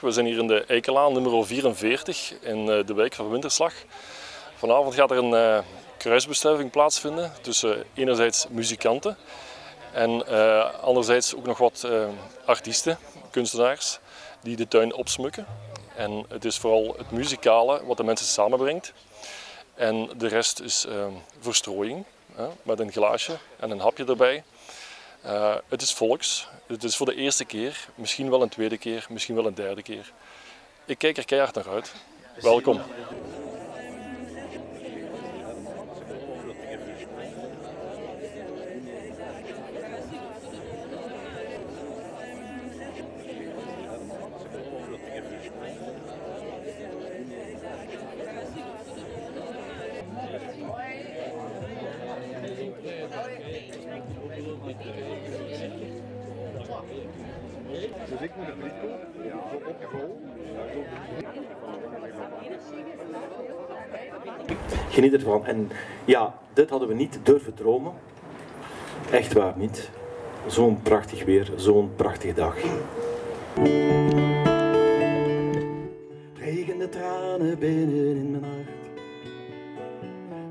We zijn hier in de Eikelaan nummer 44 in eh, de wijk van Winterslag. Vanavond gaat er een eh, kruisbestuiving plaatsvinden tussen enerzijds muzikanten en eh, anderzijds ook nog wat artiesten, kunstenaars, die de tuin opsmukken. En het is vooral het muzikale wat de mensen samenbrengt. En de rest is eh, verstrooiing hè, met een glaasje en een hapje erbij. Eh, het is volks. Het is voor de eerste keer, misschien wel een tweede keer, misschien wel een derde keer. Ik kijk er keihard naar uit. Welkom. Dus ik moet het niet doen, zo op vol. Geniet ervan. En ja, dit hadden we niet durven dromen. Echt waar niet. Zo'n prachtig weer, zo'n prachtige dag. regende tranen binnen in mijn hart.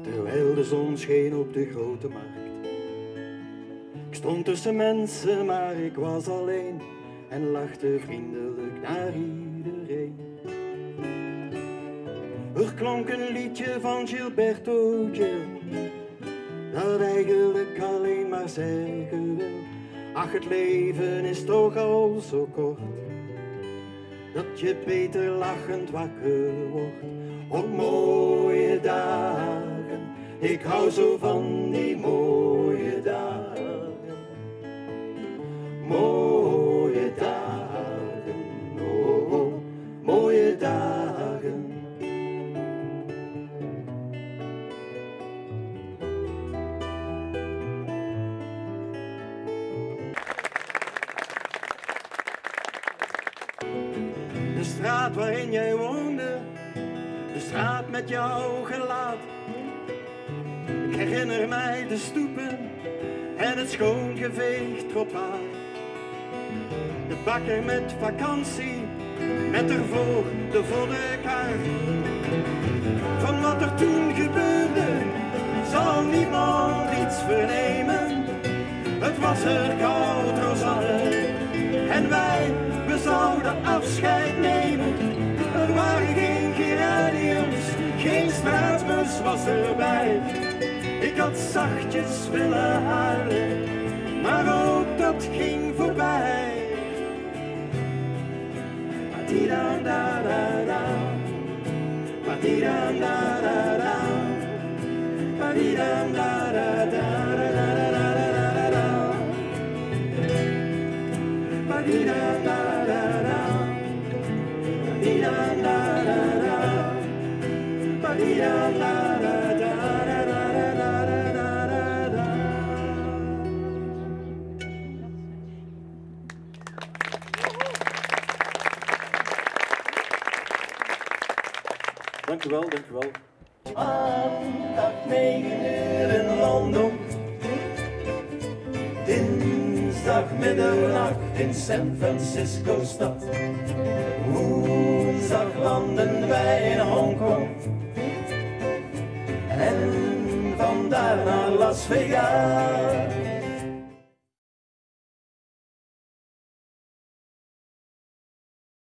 Terwijl de zon scheen op de grote markt. Ik stond tussen mensen, maar ik was alleen en lachte vriendelijk naar iedereen. Er klonk een liedje van Gilberto Gil, dat eigenlijk alleen maar zeggen wil. Ach, het leven is toch al zo kort dat je beter lachend wakker wordt op mooie dagen. Ik hou zo van die mooie mooie dagen. De straat waarin jij woonde, de straat met jouw gelaat. Ik herinner mij de stoepen en het schoongeveegd trottoir. De bakker met vakantie, met ervoor de volle kaart. Van wat er toen gebeurde, zal niemand iets vernemen. Het was er koud, Rosanne, en wij, we zouden afscheid nemen. Er waren geen geraniums, geen straatbus was erbij. Ik had zachtjes willen huilen, maar ook dat ging Ba-dee-da-da-da-da. Ba-dee-da-da. Dank u wel, dank u wel. Maandag 9 uur in Londen. Dinsdag middernacht in San Francisco stad. Woensdag landen wij in Hongkong. En vandaar naar Las Vegas.